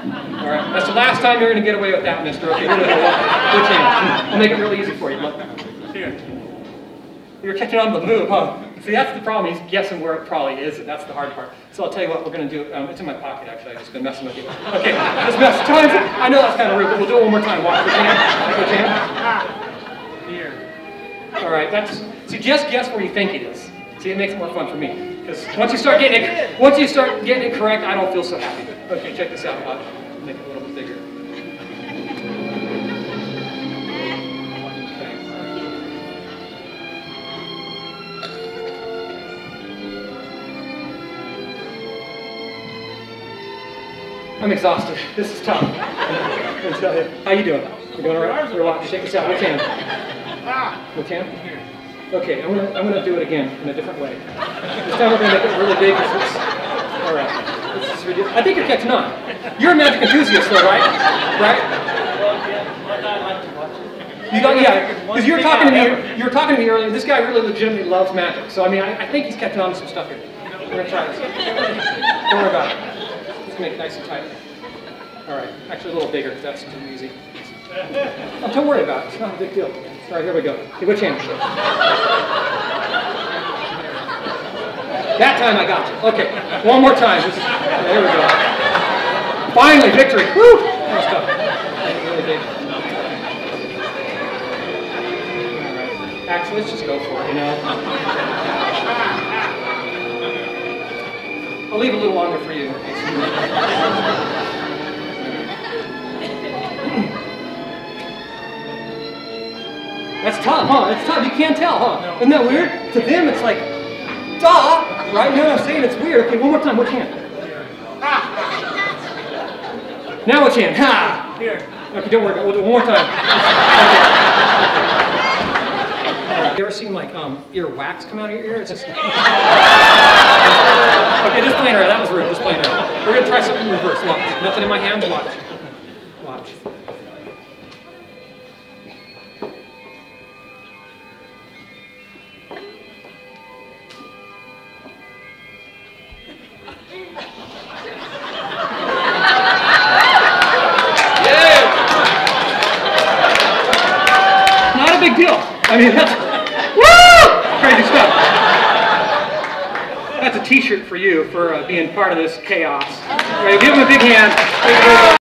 All right, that's the last time you're going to get away with that, mister. Okay, good chance. I'll make it really easy for you. Look. Here. You're catching on the move, huh? See, that's the problem. He's guessing where it probably is, and that's the hard part. So I'll tell you what we're going to do. Um, it's in my pocket, actually. I'm just going to mess with you. Okay, this mess. Times. I know that's kind of rude, but we'll do it one more time. Watch. Go, Jan. Go, Jan. Here. All right, that's. See, just guess where you think it is. See, it makes it more fun for me. Because once you start getting it, once you start getting it correct, I don't feel so happy. Okay, check this out. I'll make it a little bit bigger. I'm exhausted. This is tough. I tell you. How you doing? You doing all right? You're watching. Shake this out. Which hand? Ah. Which hand? Okay, I'm gonna I'm gonna do it again in a different way. This time we're gonna make it really big. All right. This is. I think you're catching on. You're a magic enthusiast, though, right? Right? You got yeah. Because you were talking to me. You were talking to me earlier. This guy really legitimately loves magic. So I mean, I, I think he's catching on to some stuff here. We're gonna try this. Don't worry about it. Just make it nice and tight. All right. Actually, a little bigger. That's too easy. Oh, don't worry about it. It's not a big deal. All right, here we go. Okay, which hand? That time I got you. Okay, one more time. There we go. Finally, victory. Woo! Actually, let's just go for it, you know? I'll leave a little longer for you. That's tough, huh? That's tough. You can't tell, huh? Isn't that weird? To them, it's like, duh, right? You know what I'm saying? It's weird. Okay, one more time. Which hand? Ah. Now which hand? Ha! Here. Okay, don't worry. We'll do it one more time. Okay. You ever seen like um, ear wax come out of your ear? It's just. okay, just plain air. That was rude. Just plain air. We're gonna try something in reverse. Watch. Nothing in my hands. Watch. Watch. Deal. I mean, that's woo! Crazy stuff. That's a T-shirt for you for uh, being part of this chaos. Right, give him a big hand.